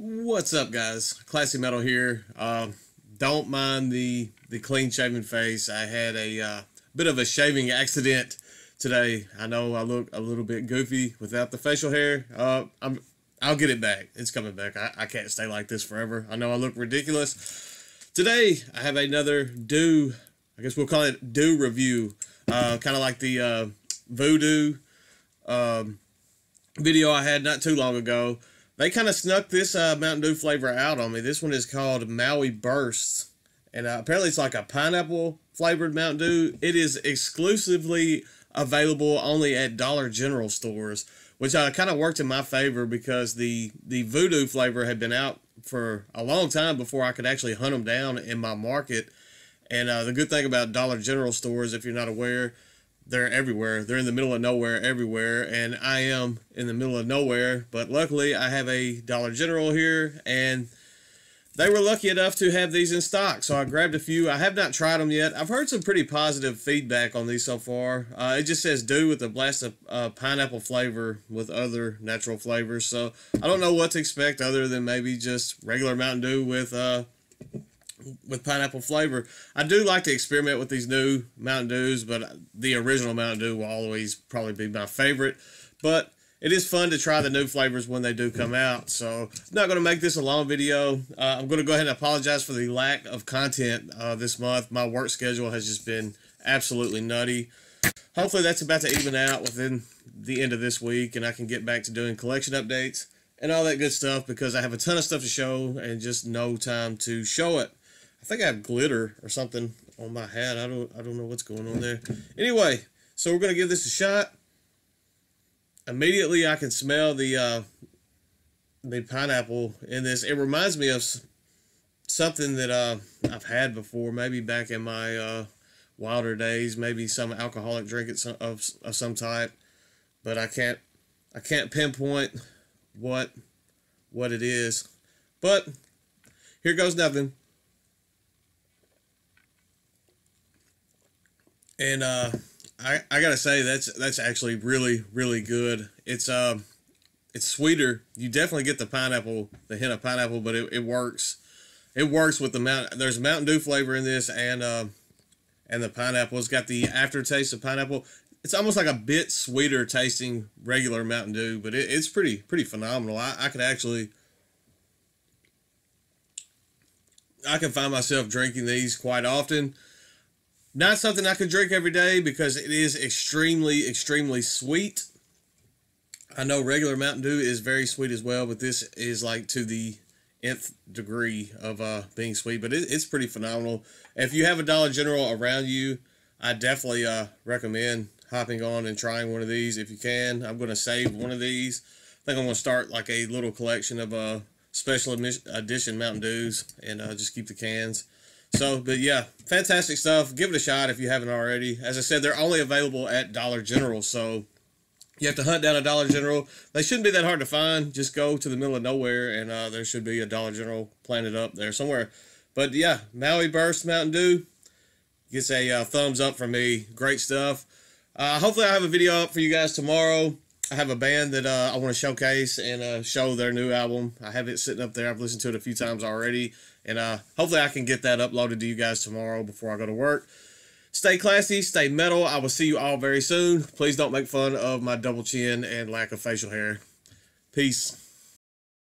What's up, guys? Classy Metal here. Uh, don't mind the the clean shaven face. I had a uh, bit of a shaving accident today. I know I look a little bit goofy without the facial hair. Uh, I'm I'll get it back. It's coming back. I, I can't stay like this forever. I know I look ridiculous. Today I have another Dew. I guess we'll call it Dew review. Uh, kind of like the uh, VooDew um, video I had not too long ago. They kind of snuck this uh, Mountain Dew flavor out on me. This one is called Maui Bursts. And uh, apparently it's like a pineapple flavored Mountain Dew. It is exclusively available only at Dollar General stores, which uh, kind of worked in my favor because the, the VooDew flavor had been out for a long time before I could actually hunt them down in my market. And uh, the good thing about Dollar General stores, if you're not aware, they're everywhere. They're in the middle of nowhere everywhere, and I am in the middle of nowhere. But luckily, I have a Dollar General here, and they were lucky enough to have these in stock. So I grabbed a few. I have not tried them yet. I've heard some pretty positive feedback on these so far. Uh, it just says Dew with a blast of uh, pineapple flavor with other natural flavors. So I don't know what to expect other than maybe just regular Mountain Dew with uh, with pineapple flavor. I do like to experiment with these new Mountain Dews, but the original Mountain Dew will always probably be my favorite. But it is fun to try the new flavors when they do come out. So I'm not going to make this a long video. Uh, I'm going to go ahead and apologize for the lack of content uh, this month. My work schedule has just been absolutely nutty. Hopefully that's about to even out within the end of this week and I can get back to doing collection updates and all that good stuff because I have a ton of stuff to show and just no time to show it. I think I have glitter or something on my hat. I don't I don't know what's going on there. Anyway, so we're gonna give this a shot. Immediately, I can smell the uh, the pineapple in this. It reminds me of something that uh, I've had before, maybe back in my uh, wilder days, maybe some alcoholic drink of, of some type, but I can't I can't pinpoint what what it is. But here goes nothing. And uh, I I gotta say that's that's actually really really good. It's um it's sweeter. You definitely get the pineapple, the hint of pineapple, but it, it works. It works with the mountain. There's Mountain Dew flavor in this, and uh, and the pineapple. It's got the aftertaste of pineapple. It's almost like a bit sweeter tasting regular Mountain Dew, but it, it's pretty pretty phenomenal. I, I could actually. I can find myself drinking these quite often. Not something I could drink every day because it is extremely, extremely sweet. I know regular Mountain Dew is very sweet as well, but this is like to the nth degree of uh, being sweet. But it, it's pretty phenomenal. If you have a Dollar General around you, I definitely uh, recommend hopping on and trying one of these if you can. I'm going to save one of these. I think I'm going to start like a little collection of uh, special edition Mountain Dews and uh, just keep the cans. So, but yeah, fantastic stuff. Give it a shot if you haven't already. As I said, they're only available at Dollar General, so you have to hunt down a Dollar General. They shouldn't be that hard to find. Just go to the middle of nowhere, and uh, there should be a Dollar General planted up there somewhere. But yeah, Maui Burst Mountain Dew gets a uh, thumbs up from me. Great stuff. Uh, hopefully, I have a video up for you guys tomorrow. I have a band that uh, I want to showcase and uh, show their new album. I have it sitting up there. I've listened to it a few times already. And uh, hopefully I can get that uploaded to you guys tomorrow before I go to work. Stay classy, stay metal. I will see you all very soon. Please don't make fun of my double chin and lack of facial hair. Peace.